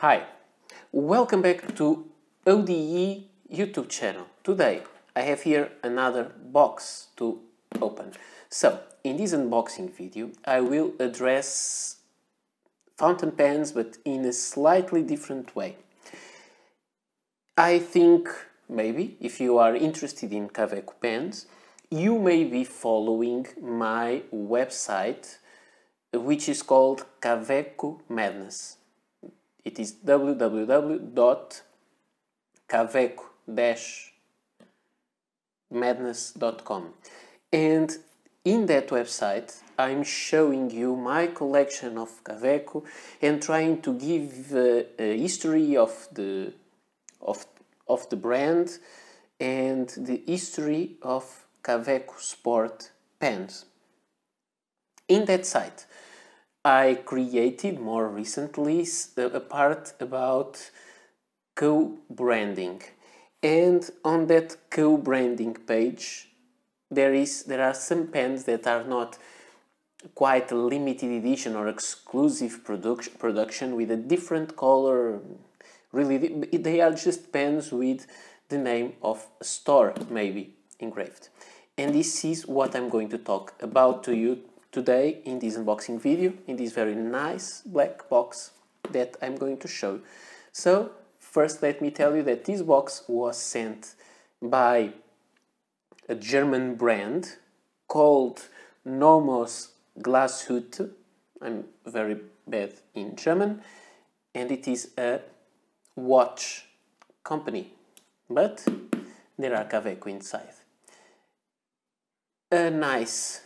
Hi, welcome back to ODE YouTube channel. Today I have here another box to open. So, in this unboxing video I will address fountain pens but in a slightly different way. I think maybe if you are interested in Kaweco pens you may be following my website which is called Kaweco Madness. It is www.kaweco-madness.com. and in that website I'm showing you my collection of Kaweco and trying to give uh, a history of the of, of the brand and the history of Kaweco Sport pens. In that site, I created more recently a part about co-branding. And on that co-branding page there is there are some pens that are not quite a limited edition or exclusive production production with a different color. Really they are just pens with the name of a store maybe engraved. And this is what I'm going to talk about to you today in this unboxing video in this very nice black box that I'm going to show. So first let me tell you that this box was sent by a German brand called Nomos Glashütte. I'm very bad in German. And it is a watch company. But there are Kaweco inside a nice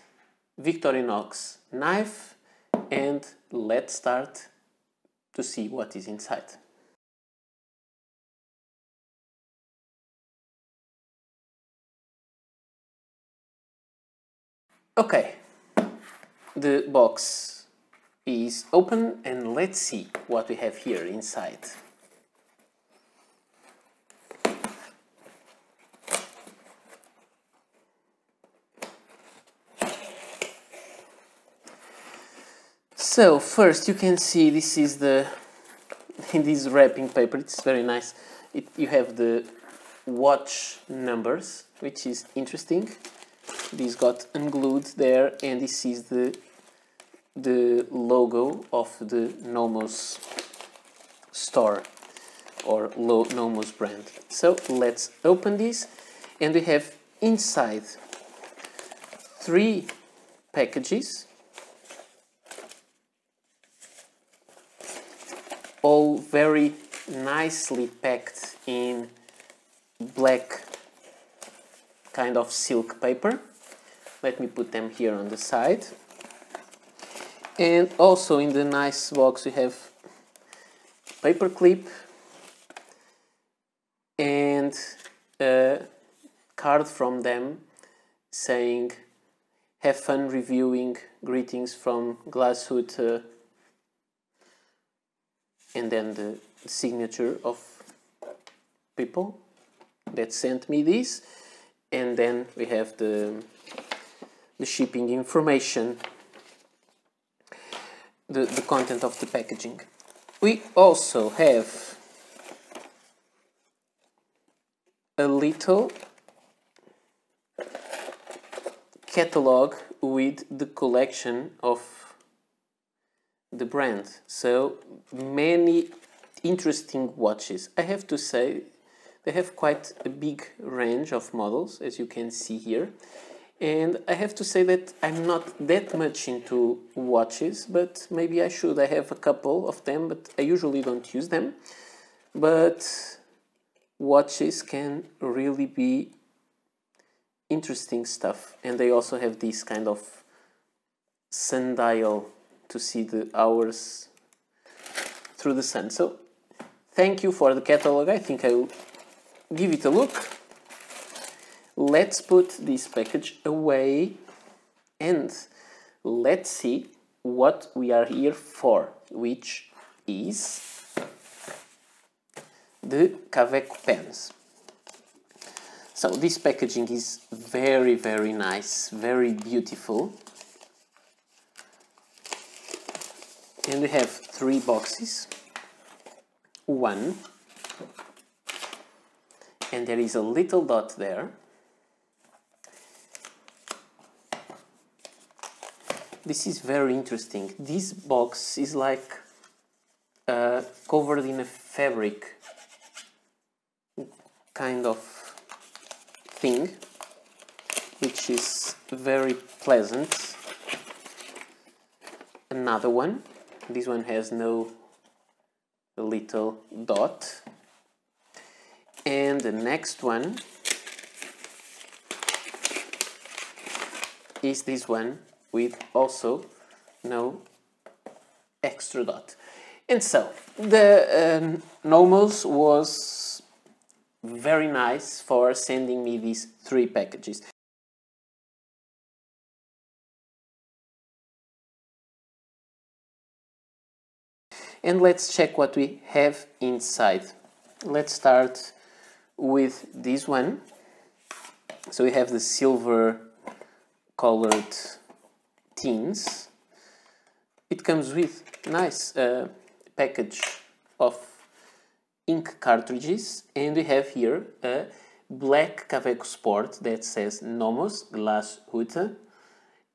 Victorinox knife and let's start to see what is inside. Okay, the box is open and let's see what we have here inside. So first you can see this is the in this wrapping paper it's very nice. It, you have the watch numbers which is interesting. This got unglued there and this is the the logo of the Nomos store or Nomos brand. So let's open this and we have inside three packages all very nicely packed in black kind of silk paper. Let me put them here on the side. And also in the nice box we have paper clip and a card from them saying have fun reviewing greetings from Glashütte uh, and then the signature of people that sent me this and then we have the the shipping information the, the content of the packaging. We also have a little catalog with the collection of the brand. So many interesting watches. I have to say they have quite a big range of models as you can see here. And I have to say that I'm not that much into watches, but maybe I should. I have a couple of them, but I usually don't use them. But watches can really be interesting stuff. And they also have this kind of sundial to see the hours through the sun. So thank you for the catalog. I think I will give it a look. Let's put this package away and let's see what we are here for, which is the Kaweco pens. So this packaging is very, very nice, very beautiful. And we have three boxes. One. And there is a little dot there. This is very interesting. This box is like uh, covered in a fabric kind of thing which is very pleasant. Another one this one has no little dot. And the next one is this one with also no extra dot. And so the um, Nomos was very nice for sending me these three packages and let's check what we have inside. Let's start with this one. So we have the silver colored tins. It comes with nice uh, package of ink cartridges. And we have here a black Kaweco Sport that says Nomos Glass Hütte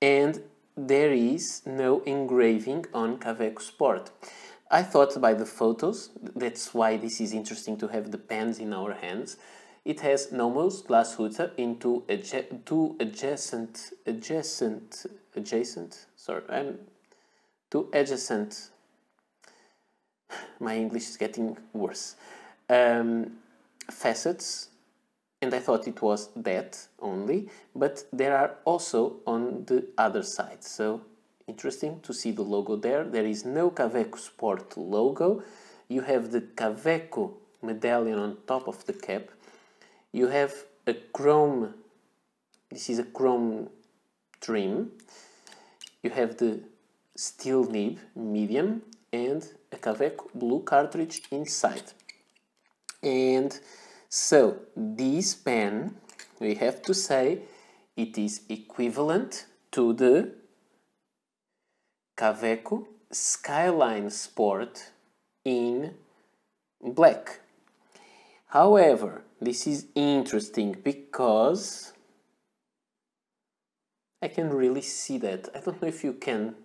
and there is no engraving on Kaweco Sport. I thought by the photos, that's why this is interesting to have the pens in our hands. It has Nomos Glashütte into adja two adjacent, adjacent, adjacent, sorry, I'm two adjacent, my English is getting worse, um, facets, and I thought it was that only, but there are also on the other side, so interesting to see the logo there. There is no Kaweco Sport logo. You have the Kaweco medallion on top of the cap. You have a chrome, this is a chrome trim. You have the steel nib medium and a Kaweco blue cartridge inside. And so this pen, we have to say, it is equivalent to the Kaweco Skyline Sport in black. However, this is interesting because I can really see that. I don't know if you can.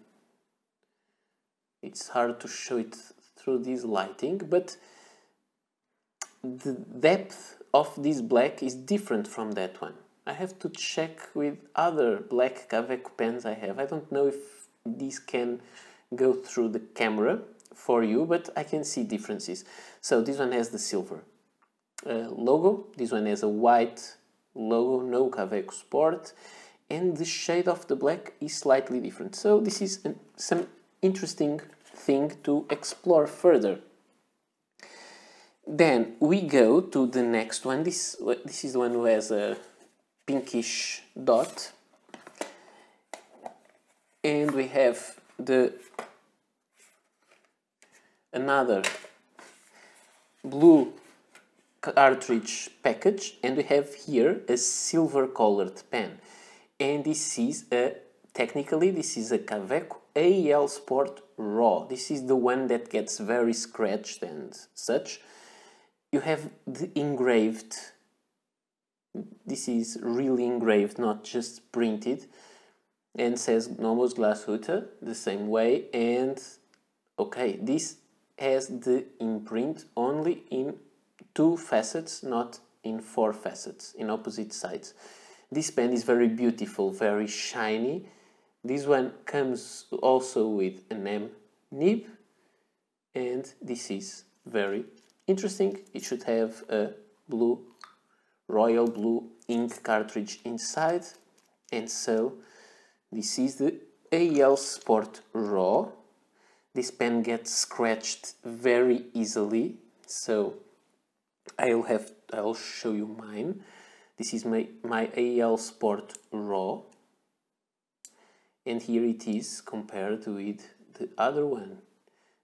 It's hard to show it through this lighting, but the depth of this black is different from that one. I have to check with other black Kaweco pens I have. I don't know if this can go through the camera for you, but I can see differences. So this one has the silver uh, logo, this one has a white logo, no Kaweco Sport, and the shade of the black is slightly different. So this is an, some interesting thing to explore further. Then we go to the next one. This, this is the one who has a pinkish dot and we have the another blue cartridge package and we have here a silver colored pen. And this is a technically this is a Kaweco AL Sport Raw. This is the one that gets very scratched and such. You have the engraved this is really engraved not just printed and says Nomos Glashütte the same way and okay this has the imprint only in two facets not in four facets in opposite sides. This pen is very beautiful very shiny. This one comes also with an M nib and this is very interesting. It should have a blue royal blue ink cartridge inside and so this is the AL Sport Raw. This pen gets scratched very easily, so I'll have I'll show you mine. This is my, my AL Sport Raw. And here it is compared with the other one.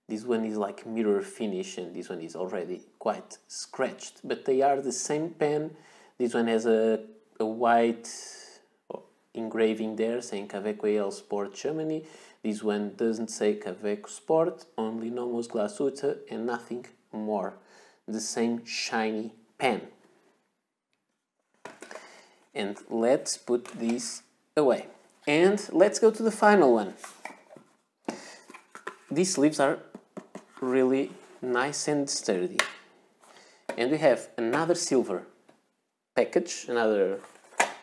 This one is like mirror finish and this one is already quite scratched, but they are the same pen. This one has a, a white engraving there saying Kaweco AL Sport Germany. This one doesn't say Kaweco Sport, only Nomos Glashütte and nothing more. the same shiny pen. And let's put this away. And let's go to the final one. These sleeves are really nice and sturdy. And we have another silver package, another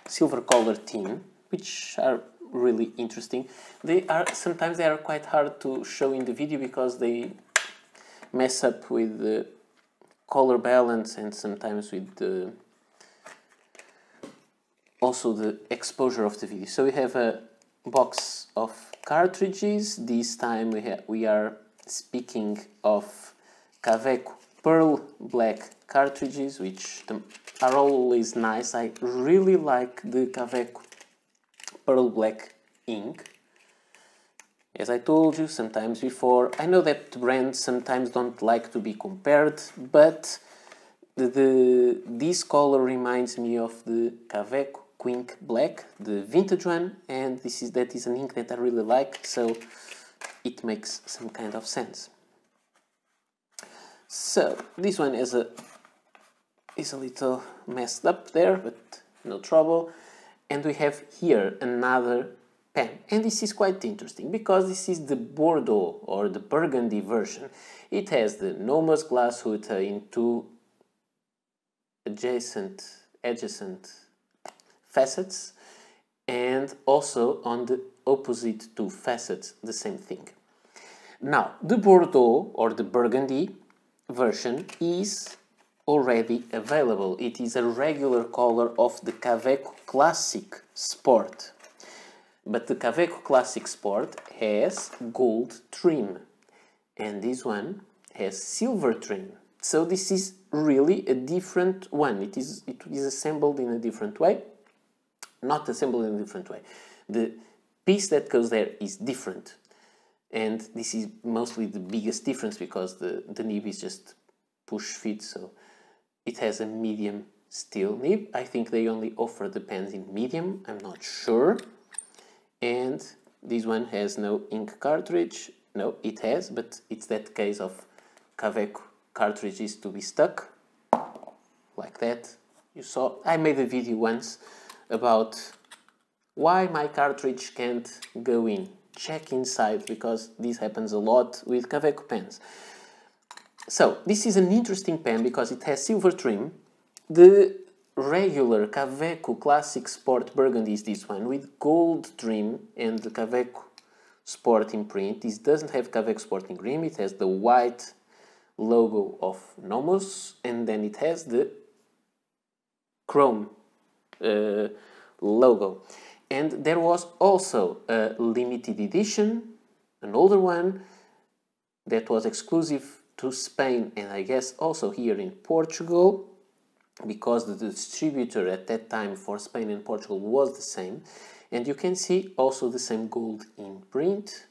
silver color tin, which are really interesting. They are sometimes they are quite hard to show in the video because they mess up with the color balance and sometimes with the also the exposure of the video. So we have a box of cartridges. This time we we are speaking of Kaweco pearl black cartridges, which are always nice. I really like the Kaweco pearl black ink. As I told you sometimes before, I know that brands sometimes don't like to be compared, but the, the this color reminds me of the Kaweco Quink Black, the vintage one, and this is that is an ink that I really like, so it makes some kind of sense. So this one is a is a little messed up there, but no trouble. And we have here another pen. And this is quite interesting because this is the Bordeaux or the Burgundy version. It has the Nomos Glashütte uh, in two adjacent, adjacent facets and also on the opposite two facets the same thing. Now, the Bordeaux or the Burgundy version is already available. It is a regular color of the Kaweco Classic Sport. But the Kaweco Classic Sport has gold trim and this one has silver trim. So this is really a different one. It is, it is assembled in a different way. Not assembled in a different way. The piece that goes there is different. And this is mostly the biggest difference because the, the nib is just push fit. So it has a medium steel nib. I think they only offer the pens in medium. I'm not sure. And this one has no ink cartridge. No, it has, but it's that case of Kaweco cartridges to be stuck like that. You saw, I made a video once about why my cartridge can't go in. Check inside because this happens a lot with Kaweco pens. So this is an interesting pen because it has silver trim. The regular Kaweco Classic Sport Burgundy is this one with gold trim and the Kaweco Sport imprint. This doesn't have Kaweco Sport imprint, it has the white logo of Nomos and then it has the chrome uh, logo. And there was also a limited edition, an older one, that was exclusive to Spain and I guess also here in Portugal because the distributor at that time for Spain and Portugal was the same. And you can see also the same gold imprint,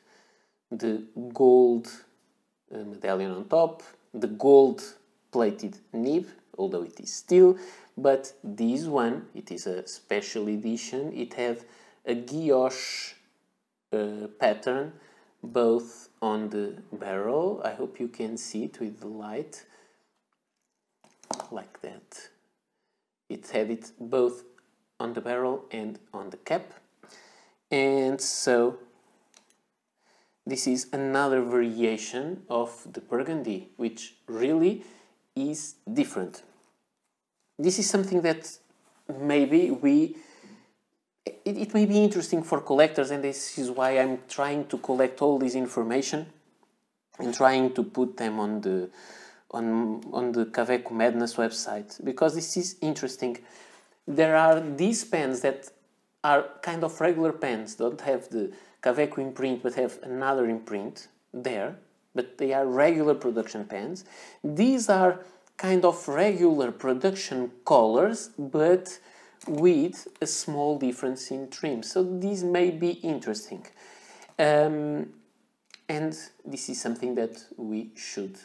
the gold uh, medallion on top, the gold plated nib, although it is steel, but this one, it is a special edition, it has a guilloche uh, pattern both on the barrel, I hope you can see it with the light, like that. It had it both on the barrel and on the cap. And so this is another variation of the burgundy, which really is different. This is something that maybe we it, it may be interesting for collectors and this is why I'm trying to collect all this information and trying to put them on the on, on the Kaweco Madness website because this is interesting. There are these pens that are kind of regular pens, don't have the Kaweco imprint but have another imprint there, but they are regular production pens. These are kind of regular production colors, but with a small difference in trim. So these may be interesting. Um, and this is something that we should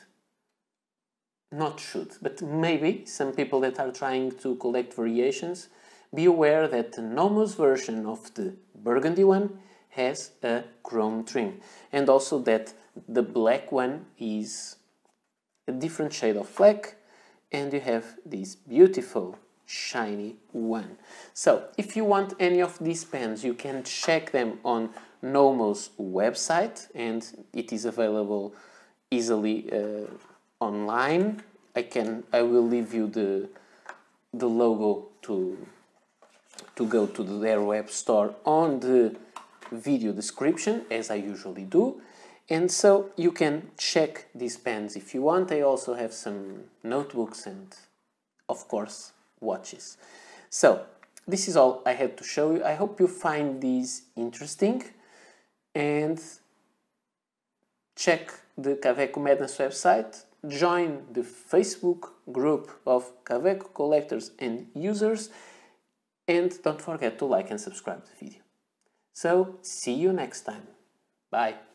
not should, but maybe some people that are trying to collect variations be aware that the Nomos version of the burgundy one has a chrome trim and also that the black one is a different shade of black and you have this beautiful shiny one. So if you want any of these pens, you can check them on Nomos website and it is available easily uh, online. I can I will leave you the the logo to to go to their web store on the video description as I usually do and so you can check these pens if you want. I also have some notebooks and of course watches. So this is all I had to show you. I hope you find these interesting and check the Kaweco Madness website, join the Facebook group of Kaweco collectors and users and don't forget to like and subscribe the video. So see you next time. Bye.